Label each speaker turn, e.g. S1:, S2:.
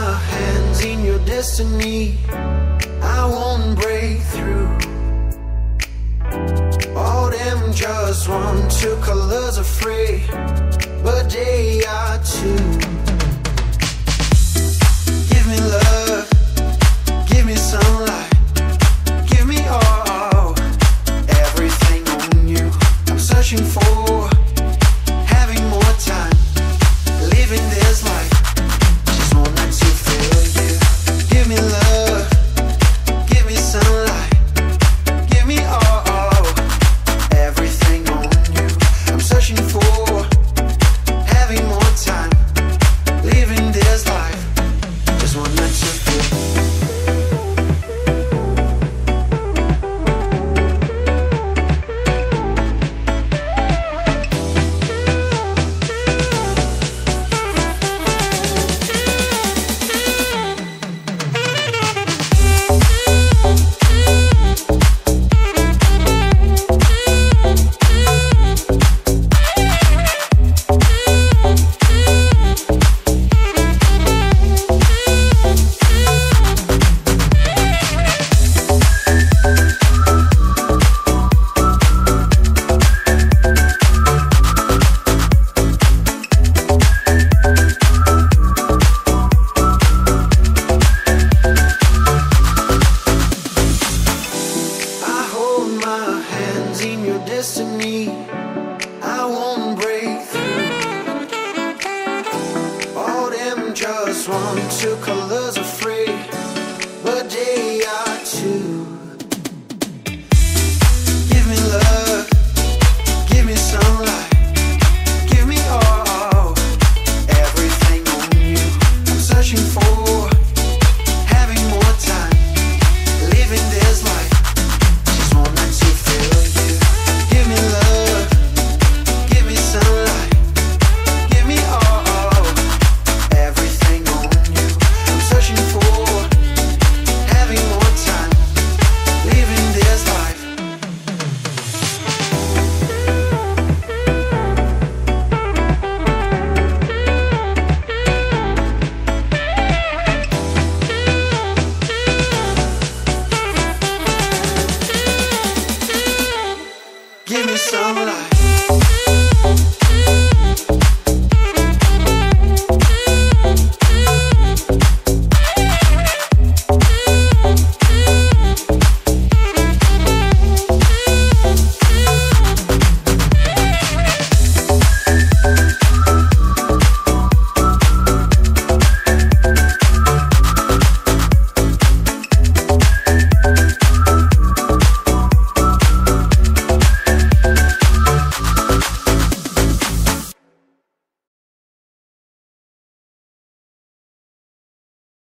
S1: hands in your destiny. I won't break through. All them just want two colors of free, but they are two. Give me love, give me sunlight, give me all, everything on you. I'm searching for two colors of free, but they are two. Give me love, give me sunlight, give me all, everything on you. I'm searching for me some light.